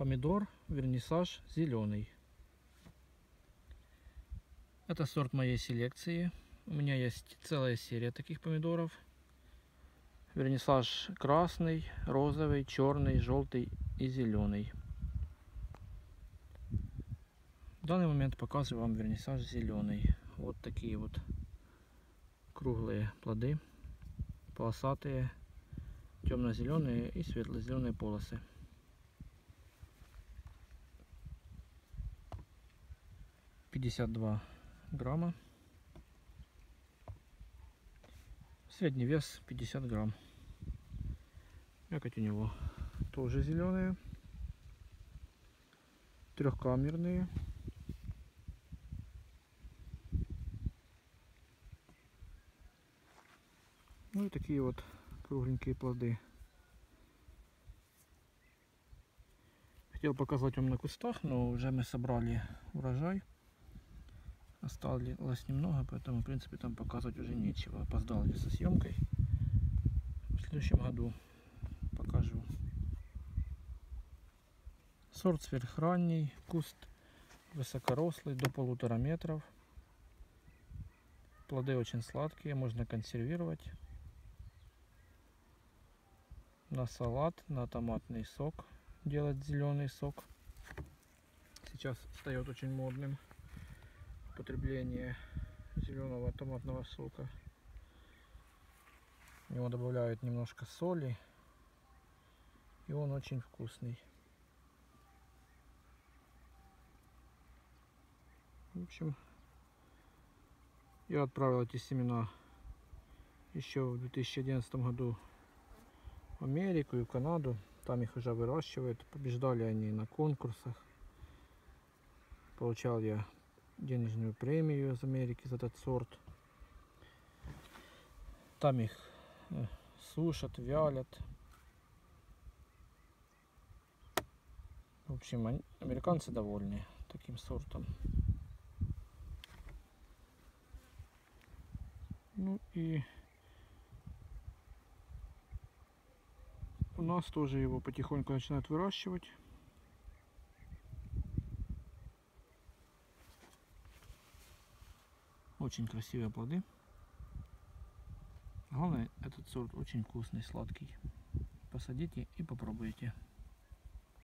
помидор вернисаж зеленый. Это сорт моей селекции. У меня есть целая серия таких помидоров. Вернисаж красный, розовый, черный, желтый и зеленый. В данный момент показываю вам вернисаж зеленый. Вот такие вот круглые плоды, полосатые, темно-зеленые и светло-зеленые полосы. Пятьдесят два грамма. Средний вес 50 грамм. Мякоть у него тоже зеленые. Трехкамерные. Ну и такие вот кругленькие плоды. Хотел показать вам на кустах, но уже мы собрали урожай. Осталось немного, поэтому в принципе там показывать уже нечего. Опоздал я со съемкой. В следующем году покажу. Сорт сверхранний, куст высокорослый, до полутора метров. Плоды очень сладкие, можно консервировать на салат, на томатный сок делать зеленый сок. Сейчас стает очень модным употребление зеленого томатного сока. В него добавляют немножко соли. И он очень вкусный. В общем, я отправил эти семена еще в 2011 году в Америку и в Канаду. Там их уже выращивают. Побеждали они на конкурсах. Получал я денежную премию из Америки за этот сорт. Там их э, сушат, вялят. В общем, американцы довольны таким сортом. Ну и У нас тоже его потихоньку начинают выращивать. Очень красивые плоды. Главное, этот сорт очень вкусный, сладкий. Посадите и попробуйте.